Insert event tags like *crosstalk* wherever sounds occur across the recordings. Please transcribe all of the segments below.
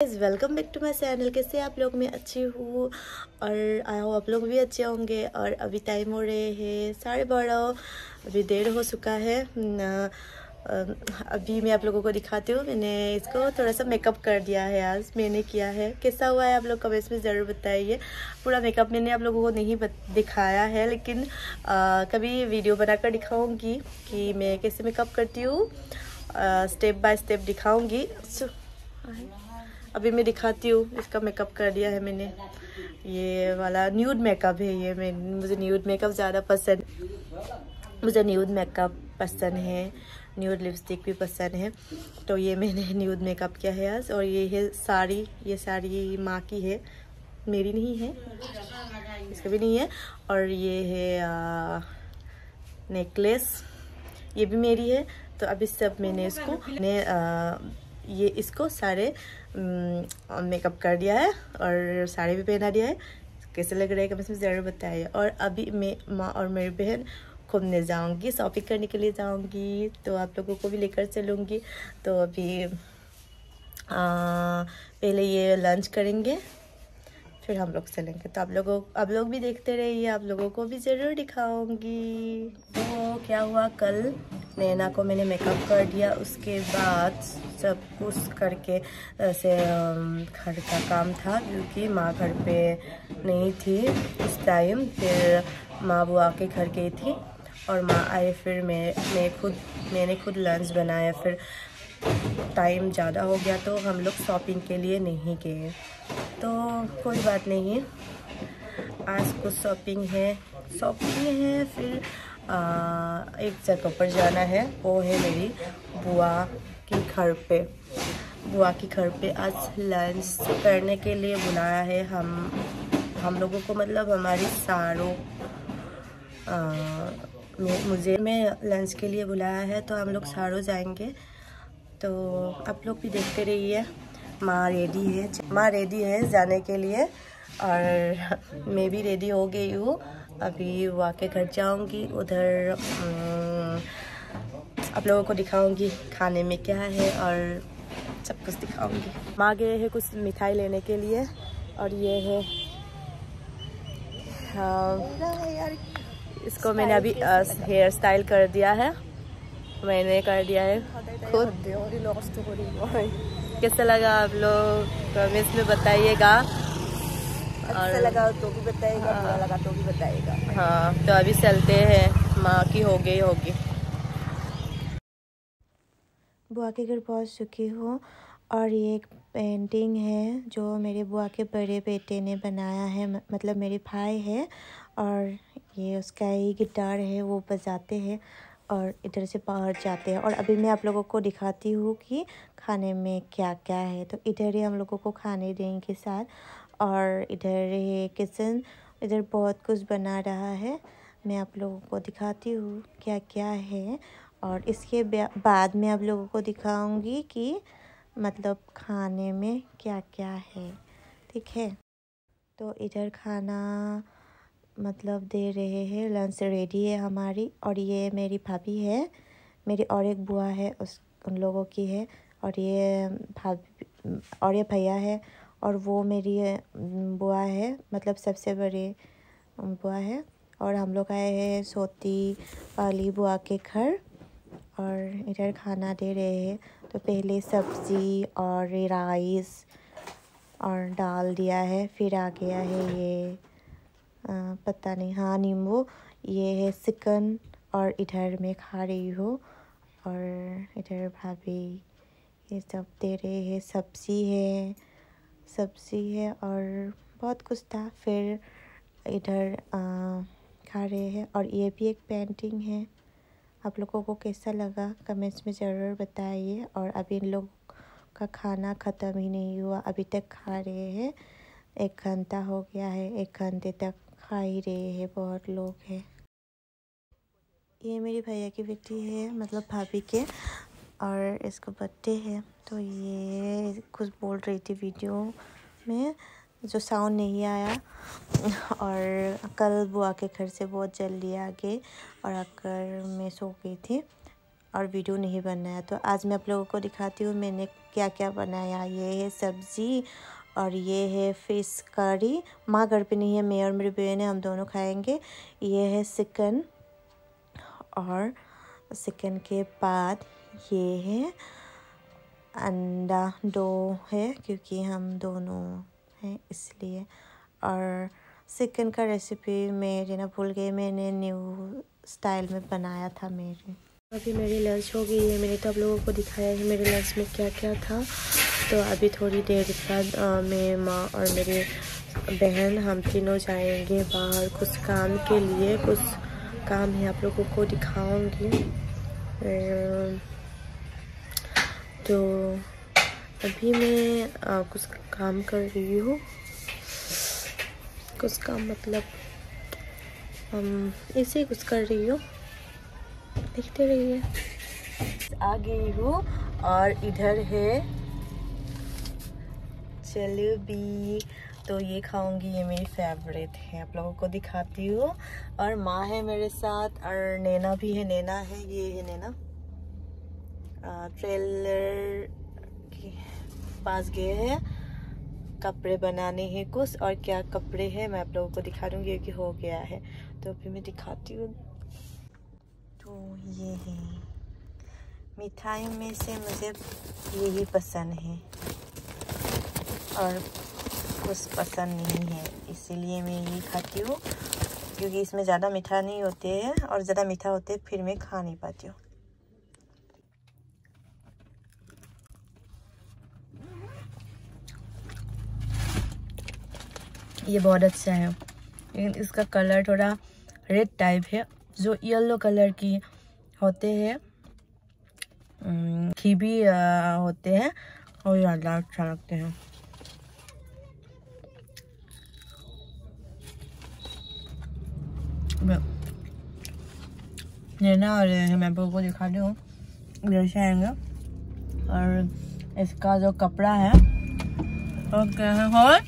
Welcome back to my channel कैसे आप लोग? मैं अच्छी हूँ और आया हूँ आप लोग भी अच्छे होंगे। और अभी टाइम हो रहे हैं साढ़े बारह। अभी देर हो चुका है। अभी मैं आप लोगों को दिखाती हूँ। मैंने इसको थोड़ा सा मेकअप कर दिया है आज। मैंने किया है। कैसा हुआ है आप लोग कमेंट्स में ज़रूर बताइए। पूरा मेकअप मैंने आप लोगों को नहीं दिखाया है लेकिन आ, कभी वीडियो बनाकर दिखाऊँगी कि मैं कैसे मेकअप करती हूँ। स्टेप बाय स्टेप दिखाऊँगी। अभी मैं दिखाती हूँ इसका मेकअप कर दिया है मैंने। ये वाला न्यूड मेकअप है ये मैं मुझे न्यूड मेकअप ज़्यादा पसंद मुझे न्यूड मेकअप पसंद है। न्यूड लिपस्टिक भी पसंद है। तो ये मैंने *laughs* न्यूड मेकअप किया है आज और ये है साड़ी। ये साड़ी माँ की है। मेरी नहीं है। इसका भी नहीं है। और ये है नेकलेस ये भी मेरी है। तो अभी सब मैंने इसको मैंने ये इसको सारे मेकअप कर दिया है और साड़ी भी पहना दिया है। कैसे लग रहा है कम से ज़रूर बताइए। और अभी मैं माँ और मेरी बहन घूमने जाऊँगी शॉपिंग करने के लिए जाऊँगी तो आप लोगों को भी लेकर चलूँगी। तो अभी आ, पहले ये लंच करेंगे फिर हम लोग चलेंगे। तो आप लोगों आप लोग भी देखते रहिए आप लोगों को भी ज़रूर दिखाऊँगी। तो क्या हुआ कल? नैना को मैंने मेकअप कर दिया। उसके बाद सब कुछ करके, ऐसे घर का काम था क्योंकि माँ घर पे नहीं थी इस टाइम फिर माँ बुआ के घर गई थी और माँ आए फिर मैं मैं खुद, मैंने खुद लंच बनाया। फिर टाइम ज़्यादा हो गया तो हम लोग शॉपिंग के लिए नहीं गए। तो कोई बात नहीं। आज कुछ शॉपिंग है शॉपिंग है, फिर एक जगह पर जाना है, वो है मेरी बुआ के घर पे। बुआ के घर पे आज लंच करने के लिए बुलाया है। हम हम लोगों को मतलब हमारी सारों मुझे में लंच के लिए बुलाया है तो हम लोग सारों जाएँगे। तो आप लोग भी देखते रहिए। माँ रेडी है, माँ रेडी है जाने के लिए और मैं भी रेडी हो गई हूँ। अभी वहाँ के घर जाऊँगी उधर आप लोगों को दिखाऊँगी खाने में क्या है और सब कुछ दिखाऊँगी। माँ गए हैं कुछ मिठाई लेने के लिए और ये है हाँ, इसको मैंने अभी हेयर स्टाइल कर दिया है। मैंने कर दिया है खुद। कैसा लगा आप लोग? कमेंट्स में बताइएगा। अच्छा लगा तो भी बताइएगा हाँ, लगा तो भी बताइएगा हाँ तो अभी चलते हैं माँ की हो गई होगी। बुआ के घर पहुँच चुकी हूँ और ये एक पेंटिंग है जो मेरे बुआ के बड़े बेटे ने बनाया है मतलब मेरे भाई है और ये उसका ही गिटार है वो बजाते हैं और इधर से बाहर जाते हैं। और अभी मैं आप लोगों को दिखाती हूँ कि खाने में क्या क्या है तो इधर ही हम लोगों को खाने देंगे साथ। और इधर किचन, इधर बहुत कुछ बना रहा है। मैं आप लोगों को दिखाती हूँ क्या क्या है। और इसके बाद मैं आप लोगों को दिखाऊँगी कि मतलब खाने में क्या क्या है। ठीक है? तो इधर खाना मतलब दे रहे हैं, लंच रेडी है हमारी। और ये मेरी भाभी है, मेरी और एक बुआ है, उस, उन लोगों की है। और ये भाभी, और ये भैया है और वो मेरी बुआ है मतलब सबसे बड़े बुआ है। और हम लोग आए हैं सोती वाली बुआ के घर और इधर खाना दे रहे हैं। तो पहले सब्ज़ी और राइस और दाल दिया है फिर आ गया है ये आ, पता नहीं हाँ नींबू। ये है चिकन और इधर मैं खा रही हूँ और इधर भाभी ये सब दे रहे हैं। सब्ज़ी है सब्ज़ी है और बहुत कुछ था। फिर इधर खा रहे हैं और ये भी एक पेंटिंग है। आप लोगों को कैसा लगा? कमेंट्स में ज़रूर बताइए। और अभी इन लोग का खाना ख़त्म ही नहीं हुआ। अभी तक खा रहे हैं। एक घंटा हो गया है। एक घंटे तक खा ही रहे हैं बहुत लोग हैं। ये मेरी भैया की बेटी है मतलब भाभी के। और इसका बर्थडे है तो ये कुछ बोल रही थी वीडियो में, जो साउंड नहीं आया। और कल बुआ के घर से बहुत जल्दी आ गए और आकर मैं सो गई थी और वीडियो नहीं बनाया। तो आज मैं आप लोगों को दिखाती हूँ मैंने क्या क्या बनाया। ये है सब्ज़ी और ये है फ़िश करी माँ घर पे नहीं है, मैं और मेरी बहन है, हम दोनों खाएँगे। ये है चिकन और चिकन के बाद ये है। अंडा दो है, क्योंकि हम दोनों हैं इसलिए। और चिकन का रेसिपी मैं ना भूल गई, मैंने न्यू स्टाइल में बनाया था मेरे। अभी मेरी लंच हो गई है, मैंने तो आप लोगों को दिखाया है मेरे लंच में क्या क्या था। तो अभी थोड़ी देर बाद मैं, माँ और मेरे बहन, हम तीनों जाएँगे बाहर कुछ काम के लिए, कुछ काम है आप लोगों को दिखाऊँगी। तो अभी मैं आ, कुछ काम कर रही हूँ। कुछ काम मतलब ऐसे ही कुछ कर रही हूँ। देखते रहिए। आ गई हूँ और इधर है। जलेबी तो ये खाऊँगी ये मेरी फेवरेट है। आप लोगों को दिखाती हूँ। और माँ है मेरे साथ और नैना भी है। नैना है ये है नैना। ट्रेलर के पास गए हैं। कपड़े बनाने हैं कुछ और क्या कपड़े हैं, मैं आप लोगों को दिखा दूँगी कि हो गया है। तो अभी मैं दिखाती हूँ। तो ये है। मिठाई में से मुझे यही पसंद है और कुछ पसंद नहीं है, इसीलिए मैं यही खाती हूँ। क्योंकि इसमें ज़्यादा मीठा नहीं होते हैं और ज़्यादा मीठा होते फिर मैं खा नहीं पाती हूँ। ये बहुत अच्छा है। लेकिन इसका कलर थोड़ा रेड टाइप है, जो येलो कलर की होते हैं। घी भी होते हैं और ज़्यादा अच्छा लगते हैं। लेना और मैं आपको दिखा हूँ। इधर से आएँगे। और इसका जो कपड़ा है, वो क्या है? और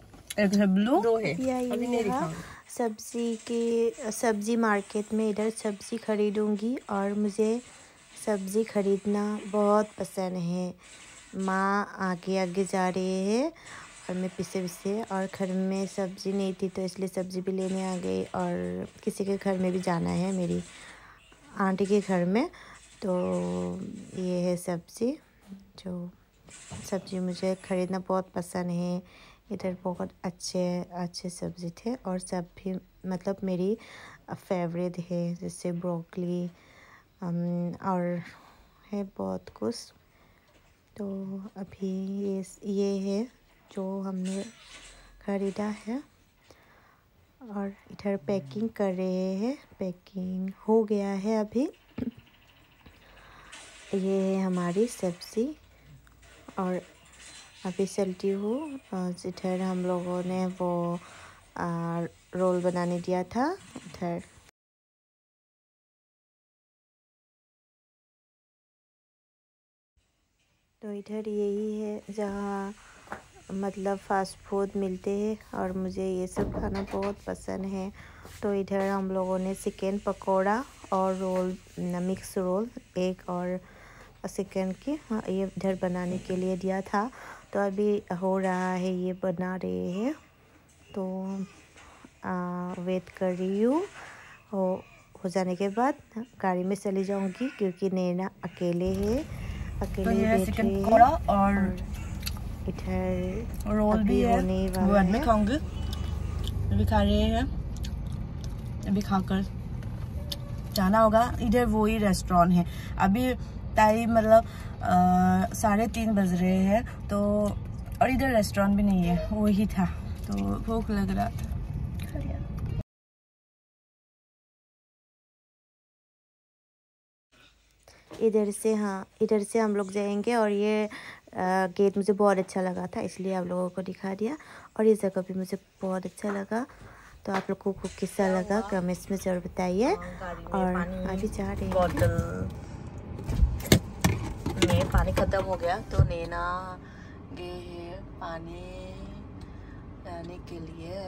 एक है ब्लू? दो है। या अभी नहीं सब्ज़ी के सब्ज़ी मार्केट में इधर सब्ज़ी खरीदूँगी और मुझे सब्ज़ी खरीदना बहुत पसंद है। माँ आगे आगे जा रहे हैं और मैं पीछे पीछे और घर में सब्ज़ी नहीं थी तो इसलिए सब्ज़ी भी लेने आ गई और किसी के घर में भी जाना है मेरी आंटी के घर में। तो ये है सब्ज़ी जो सब्ज़ी मुझे ख़रीदना बहुत पसंद है। इधर बहुत अच्छे अच्छे सब्ज़ी थे और सब भी मतलब मेरी फेवरेट है जैसे ब्रोकली और है बहुत कुछ। तो अभी ये ये है जो हमने ख़रीदा है और इधर पैकिंग कर रहे हैं। पैकिंग हो गया है अभी। ये है हमारी सब्ज़ी और अभी चलती हूँ। इधर हम लोगों ने वो रोल बनाने दिया था इधर। तो इधर यही है जहाँ मतलब फ़ास्ट फ़ूड मिलते हैं और मुझे ये सब खाना बहुत पसंद है। तो इधर हम लोगों ने चिकन पकोड़ा और रोल मिक्स रोल एक और चिकन की हाँ, ये इधर बनाने के लिए दिया था। तो अभी हो रहा है ये बना रहे हैं। तो आ, वेट कर रही हूँ। हो हो जाने के बाद गाड़ी में चली जाऊँगी क्योंकि नैना अकेले है। अकेले तो ये बैठ रही है। और इधर रोल भी है। होने वो बाद में खाऊँगी। अभी खा रहे हैं। अभी खाकर जाना होगा। इधर वो ही रेस्टोरेंट है। अभी टाइम मतलब साढ़े तीन बज रहे हैं तो और इधर रेस्टोरेंट भी नहीं है वो ही था तो भूख लग रहा था। इधर से हाँ इधर से हम लोग जाएँगे और ये गेट मुझे बहुत अच्छा लगा था इसलिए आप लोगों को दिखा दिया और ये जगह भी मुझे बहुत अच्छा लगा तो आप लोगों को किस्सा लगा कमेंट्स में ज़रूर बताइए और अभी जा रहे बॉटल में पानी ख़त्म हो गया तो नैना गए हैं पानी लाने के लिए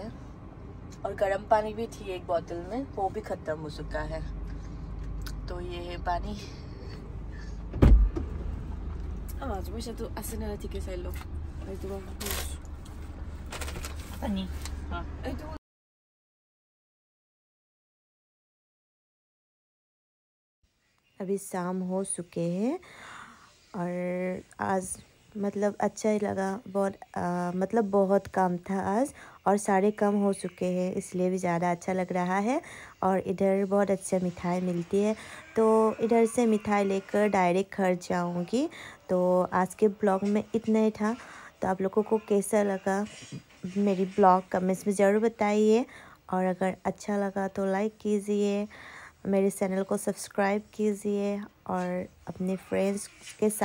और गर्म पानी भी थी एक बोतल में वो भी ख़त्म हो चुका है तो ये है पानी Ah, masyado asa na natin sa ilo. Ay, ito ba? पानी हाँ अभी शाम हो चुके हैं और आज मतलब अच्छा ही लगा बहुत आ, मतलब बहुत काम था आज और सारे काम हो चुके हैं इसलिए भी ज़्यादा अच्छा लग रहा है और इधर बहुत अच्छा मिठाई मिलती है। तो इधर से मिठाई लेकर डायरेक्ट घर जाऊँगी। तो आज के ब्लॉग में इतना ही था। तो आप लोगों को कैसा लगा मेरी ब्लॉग कमेंट्स में ज़रूर बताइए और अगर अच्छा लगा तो लाइक कीजिए। मेरे चैनल को सब्सक्राइब कीजिए और अपने फ्रेंड्स के साथ